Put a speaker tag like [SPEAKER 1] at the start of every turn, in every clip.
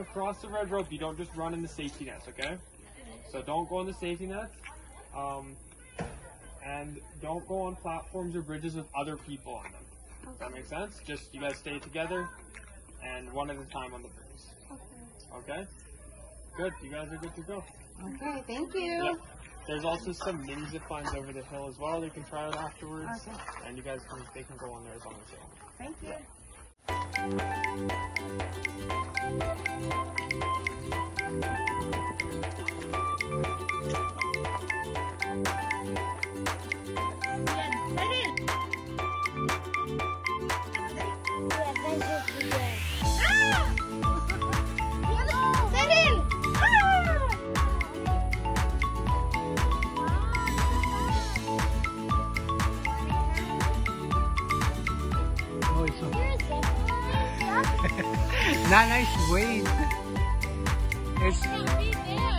[SPEAKER 1] gotta across the red rope. You don't just run in the safety nets, okay? So don't go in the safety nets. Um, and don't go on platforms or bridges with other people on them. Does that make sense? Just you guys stay together and one at a time on the bridge. Okay? Good. You guys are good to go.
[SPEAKER 2] Okay, thank you.
[SPEAKER 1] Yep. There's also some mini zip lines over the hill as well. They can try out afterwards,
[SPEAKER 2] Okay.
[SPEAKER 1] and you guys can they can go on there as long as they want.
[SPEAKER 2] Thank you.
[SPEAKER 3] Thank you. Nanay's weight. It's...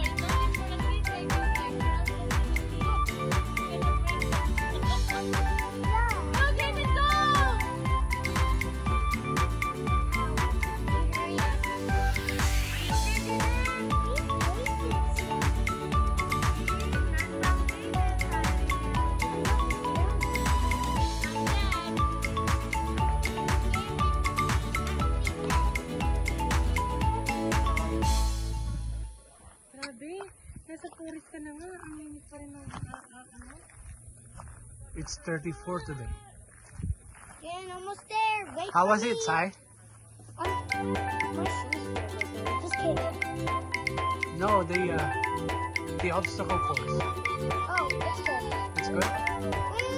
[SPEAKER 2] Ka na nga. Ang init pa rin ng ano.
[SPEAKER 3] it's 34 today.
[SPEAKER 4] Getting almost there. Wait
[SPEAKER 3] How was it,
[SPEAKER 4] me.
[SPEAKER 3] Sai?
[SPEAKER 4] My shoes. Just kidding.
[SPEAKER 3] No, the uh, the obstacle course.
[SPEAKER 4] Oh, it's good.
[SPEAKER 3] It's good.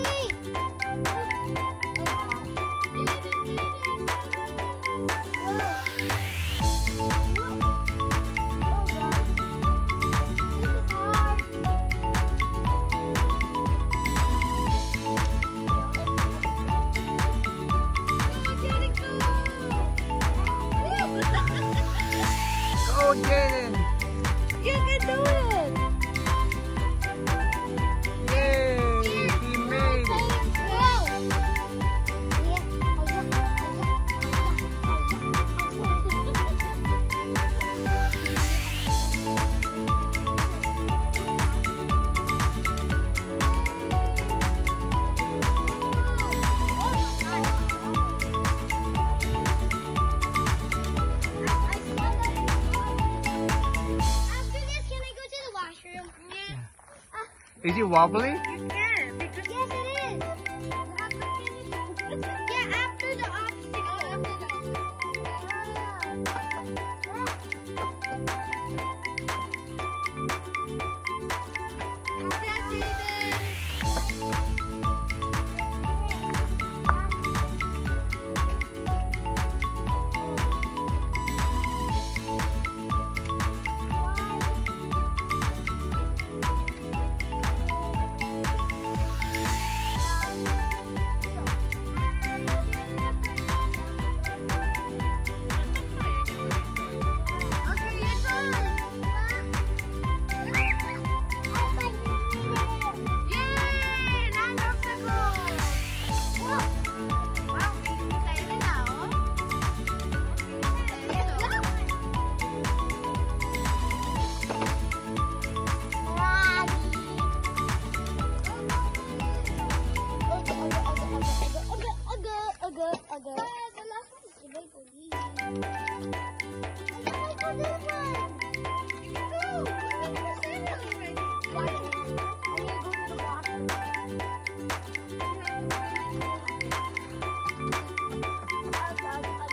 [SPEAKER 3] Is it wobbly?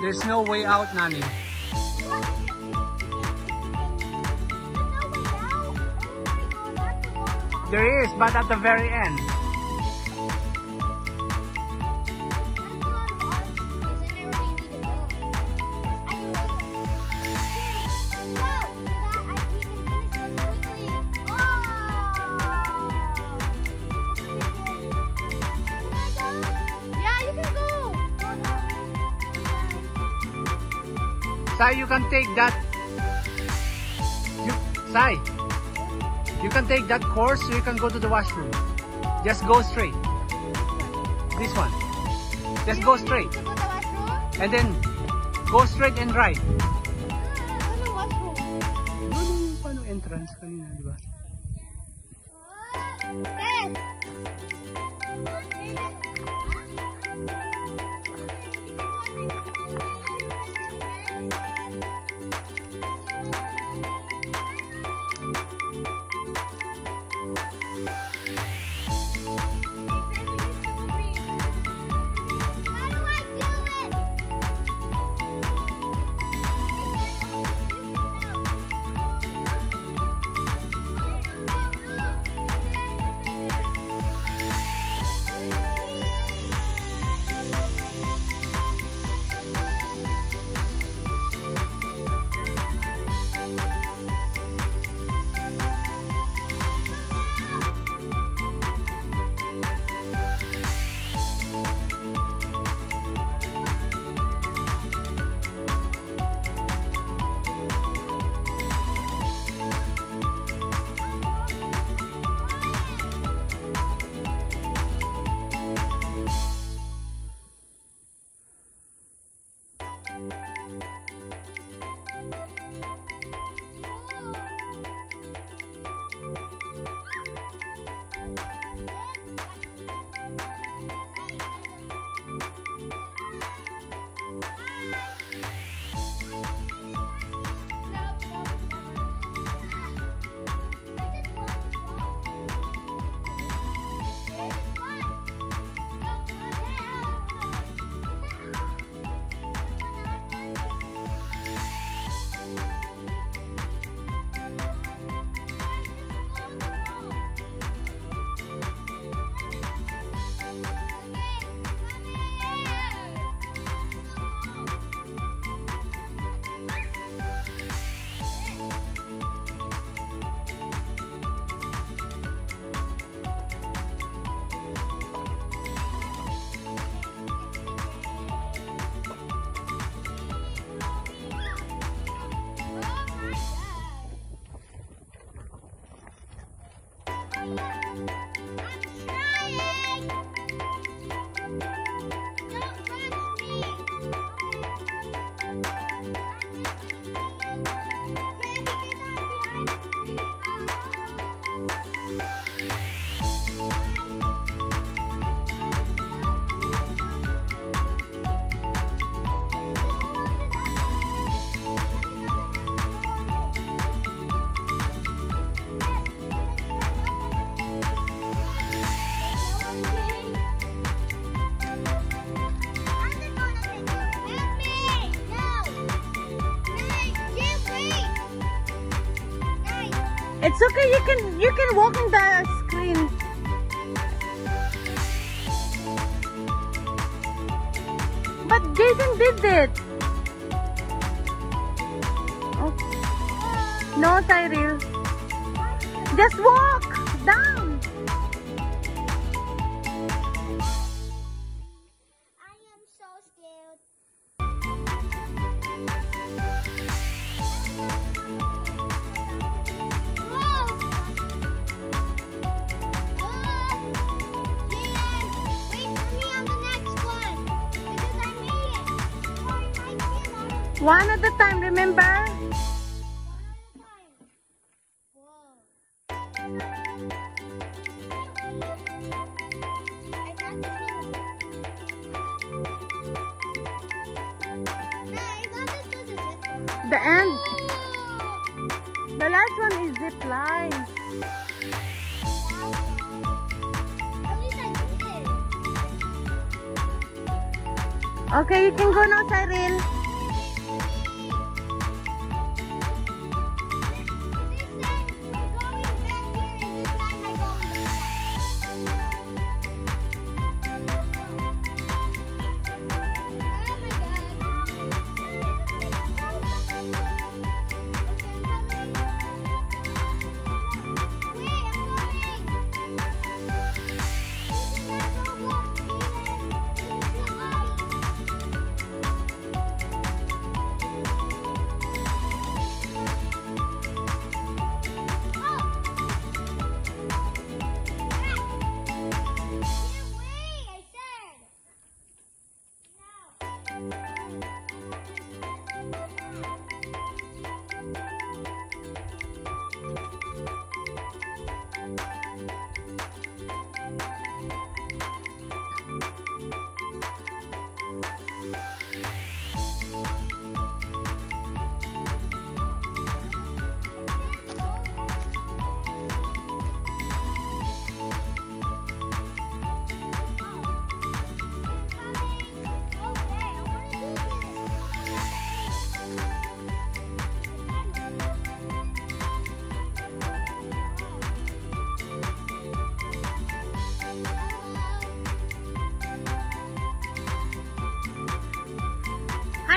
[SPEAKER 3] There's no way out, Nani. There is, but at the very end.
[SPEAKER 4] can
[SPEAKER 3] take that. You, Sai you can take that course so you can go to the washroom. Just go straight. This one. Just go straight. And then go straight and right. No, no, paano entrance kanina, di ba?
[SPEAKER 2] It's okay, you can you can walk in the screen. But Jason did it. Oh. No, Tyrell. Just walk down.
[SPEAKER 4] One
[SPEAKER 2] at a time, remember?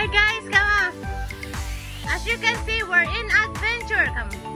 [SPEAKER 3] Alright guys, come on. As you can see, we're in adventure. Come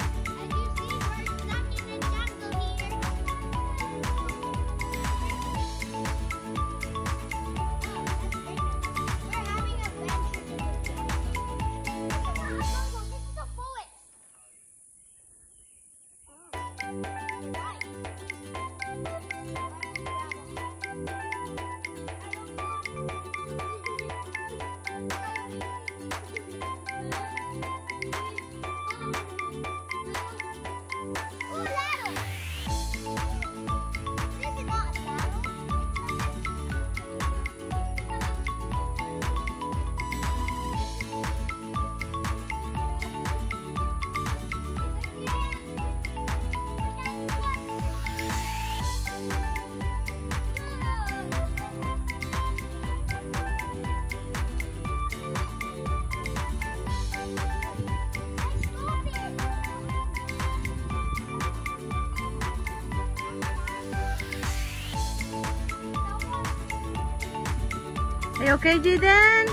[SPEAKER 3] Okay, Jaden?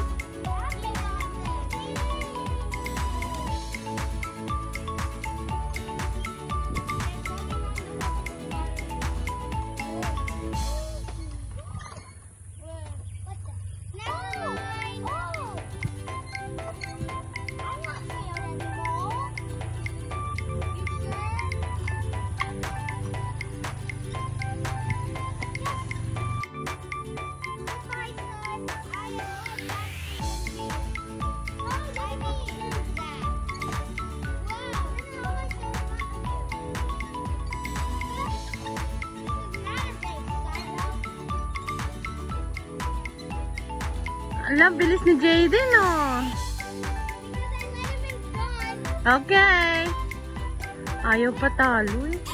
[SPEAKER 3] Ala, bilis ni Jaden, oh. Okay. Ayaw pa talo, eh.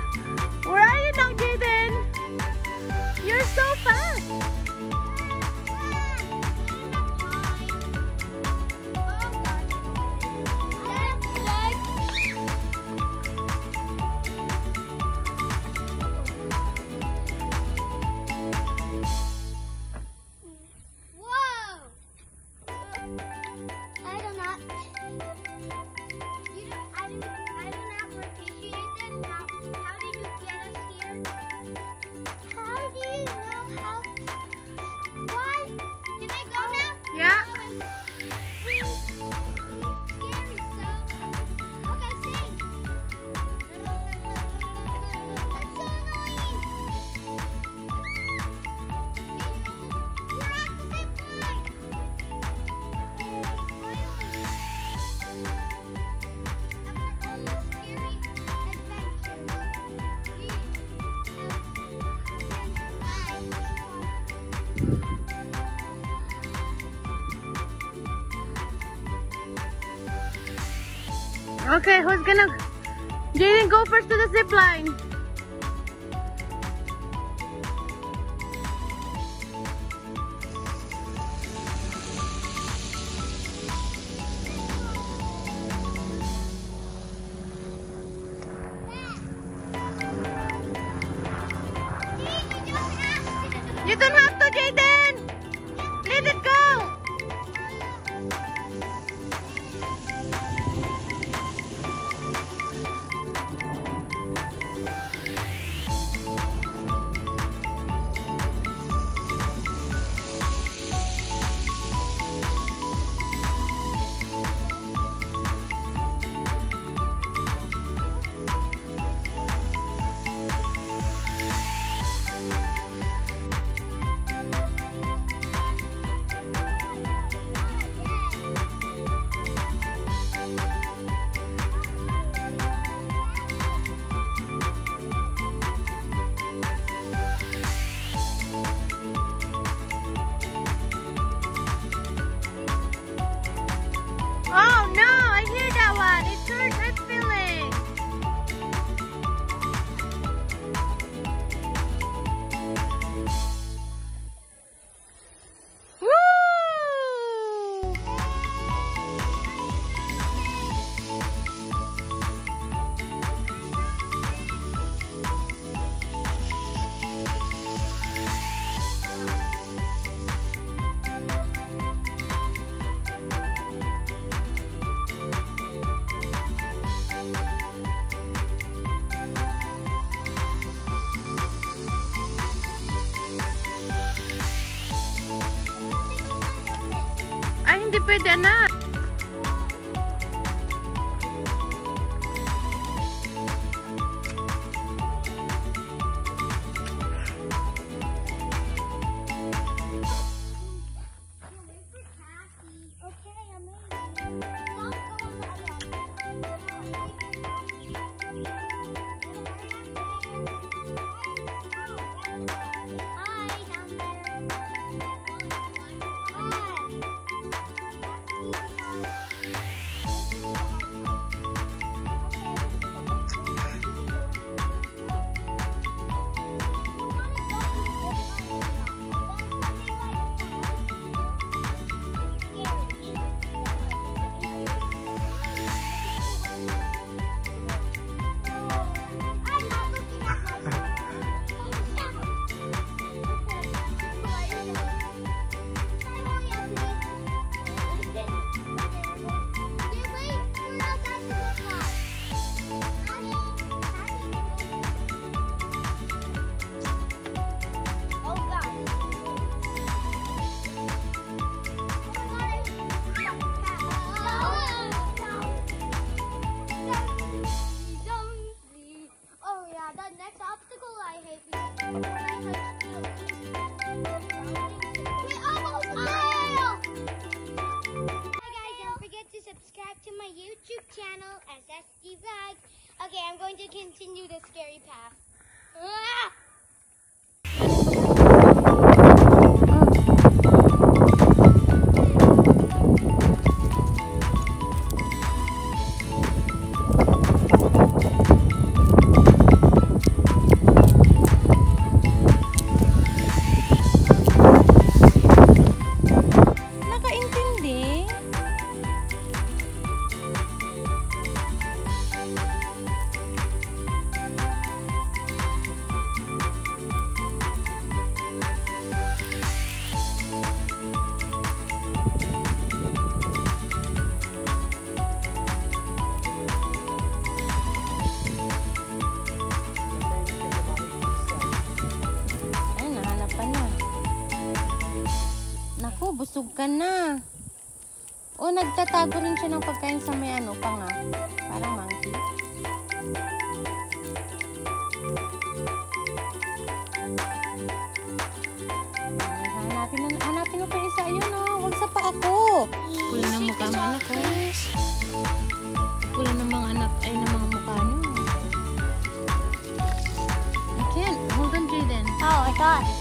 [SPEAKER 3] Okay, who's gonna... Jaden, go first to the zip line.
[SPEAKER 2] Anak.
[SPEAKER 3] Okay,
[SPEAKER 2] Naku, busog ka na. O, nagtatago rin siya ng pagkain sa may ano pa nga. Parang monkey. Hanapin, na, hanapin mo pa isa. Ayun o, huwag sa pa ako. Pula ng mukha mo, anak ko. Pula ng mga anak, ay ng mga mukha niyo. I can't. Hold on, Jaden.
[SPEAKER 3] Oh, I it.